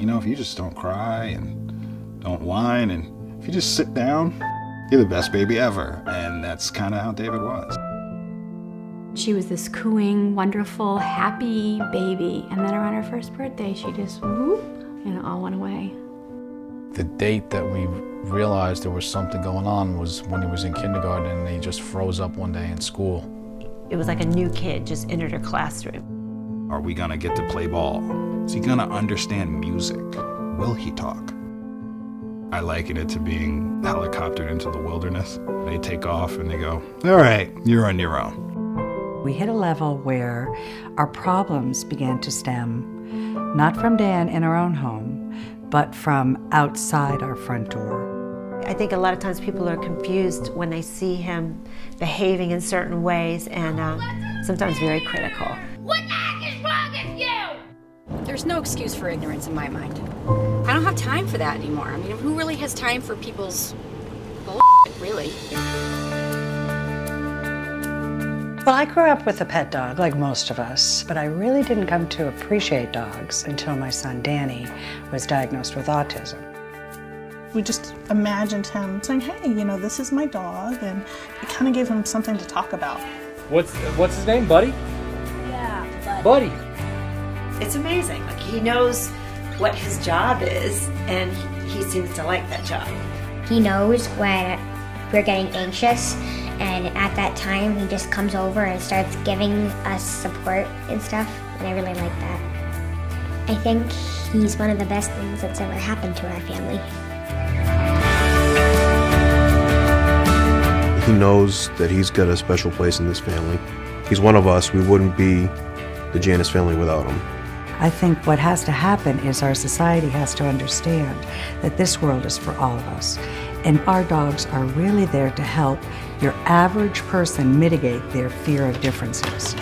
You know, if you just don't cry and don't whine and if you just sit down, you're the best baby ever. And that's kind of how David was. She was this cooing, wonderful, happy baby. And then around her first birthday, she just whoop, and it all went away. The date that we realized there was something going on was when he was in kindergarten and he just froze up one day in school. It was like a new kid just entered her classroom. Are we gonna get to play ball? Is he gonna understand music? Will he talk? I liken it to being helicoptered into the wilderness. They take off and they go, all right, you're on your own. We hit a level where our problems began to stem not from Dan in our own home, but from outside our front door. I think a lot of times people are confused when they see him behaving in certain ways and uh, sometimes very critical. There's no excuse for ignorance in my mind. I don't have time for that anymore. I mean, who really has time for people's bullshit, really? Well, I grew up with a pet dog, like most of us, but I really didn't come to appreciate dogs until my son Danny was diagnosed with autism. We just imagined him saying, hey, you know, this is my dog, and it kind of gave him something to talk about. What's what's his name, Buddy? Yeah, Buddy. It's amazing. Like he knows what his job is, and he, he seems to like that job. He knows when we're getting anxious, and at that time, he just comes over and starts giving us support and stuff, and I really like that. I think he's one of the best things that's ever happened to our family. He knows that he's got a special place in this family. He's one of us. We wouldn't be the Janus family without him. I think what has to happen is our society has to understand that this world is for all of us. And our dogs are really there to help your average person mitigate their fear of differences.